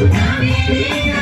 Thank